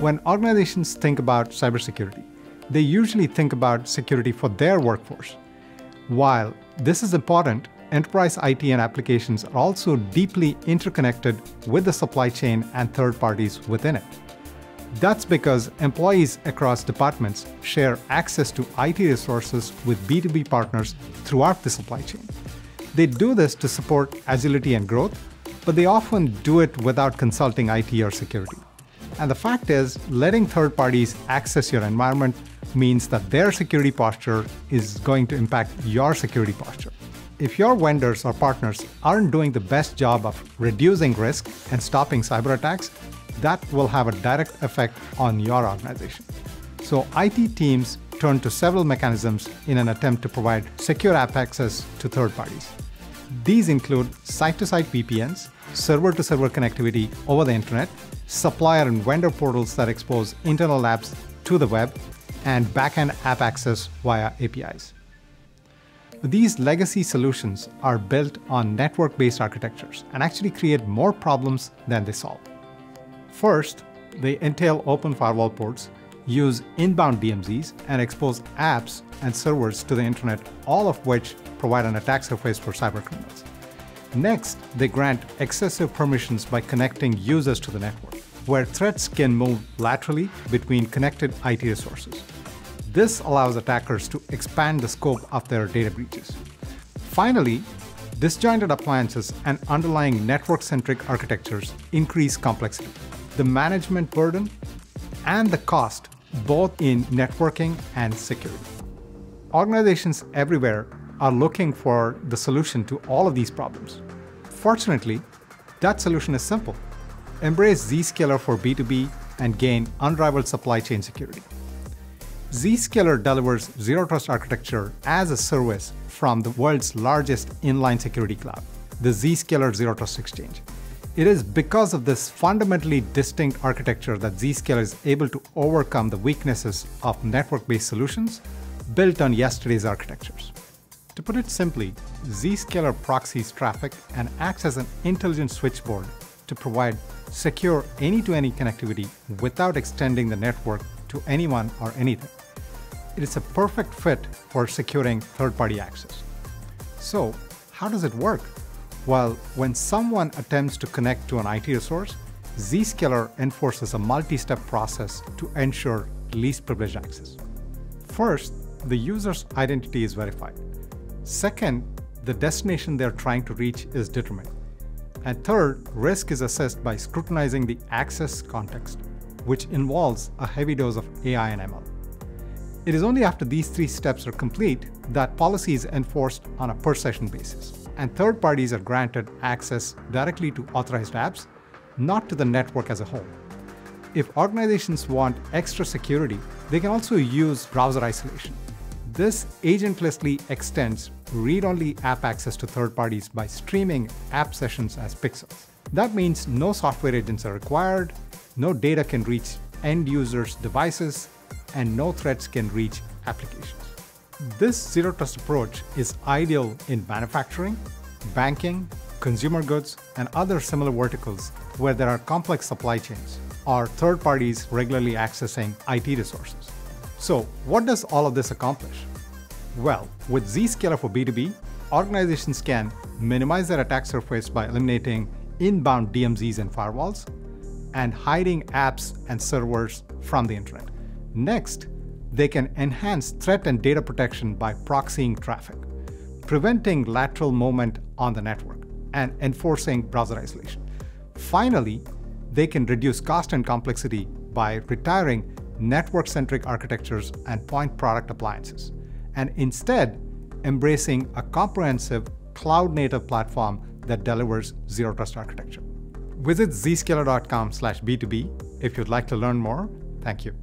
When organizations think about cybersecurity, they usually think about security for their workforce. While this is important, enterprise IT and applications are also deeply interconnected with the supply chain and third parties within it. That's because employees across departments share access to IT resources with B2B partners throughout the supply chain. They do this to support agility and growth, but they often do it without consulting IT or security. And the fact is, letting third parties access your environment means that their security posture is going to impact your security posture. If your vendors or partners aren't doing the best job of reducing risk and stopping cyber attacks, that will have a direct effect on your organization. So IT teams turn to several mechanisms in an attempt to provide secure app access to third parties. These include site-to-site VPNs, server-to-server connectivity over the internet, supplier and vendor portals that expose internal apps to the web, and backend app access via APIs. These legacy solutions are built on network-based architectures and actually create more problems than they solve. First, they entail open firewall ports, use inbound DMZs, and expose apps and servers to the internet, all of which provide an attack surface for cybercriminals. Next, they grant excessive permissions by connecting users to the network, where threats can move laterally between connected IT resources. This allows attackers to expand the scope of their data breaches. Finally, disjointed appliances and underlying network-centric architectures increase complexity the management burden, and the cost, both in networking and security. Organizations everywhere are looking for the solution to all of these problems. Fortunately, that solution is simple. Embrace Zscaler for B2B and gain unrivaled supply chain security. Zscaler delivers Zero Trust architecture as a service from the world's largest inline security cloud, the Zscaler Zero Trust Exchange. It is because of this fundamentally distinct architecture that Zscaler is able to overcome the weaknesses of network-based solutions built on yesterday's architectures. To put it simply, Zscaler proxies traffic and acts as an intelligent switchboard to provide secure any-to-any connectivity without extending the network to anyone or anything. It is a perfect fit for securing third-party access. So, how does it work? Well, when someone attempts to connect to an IT resource, Zscaler enforces a multi-step process to ensure least privileged access. First, the user's identity is verified. Second, the destination they're trying to reach is determined. And third, risk is assessed by scrutinizing the access context, which involves a heavy dose of AI and ML. It is only after these three steps are complete that policy is enforced on a per session basis and third parties are granted access directly to authorized apps, not to the network as a whole. If organizations want extra security, they can also use browser isolation. This agentlessly extends read-only app access to third parties by streaming app sessions as pixels. That means no software agents are required, no data can reach end users' devices, and no threats can reach applications. This zero trust approach is ideal in manufacturing, banking, consumer goods, and other similar verticals where there are complex supply chains or third parties regularly accessing IT resources. So what does all of this accomplish? Well, with Zscaler for B2B, organizations can minimize their attack surface by eliminating inbound DMZs and firewalls, and hiding apps and servers from the internet. Next, they can enhance threat and data protection by proxying traffic, preventing lateral movement on the network, and enforcing browser isolation. Finally, they can reduce cost and complexity by retiring network-centric architectures and point product appliances, and instead embracing a comprehensive cloud-native platform that delivers zero trust architecture. Visit zscaler.com slash B2B if you'd like to learn more. Thank you.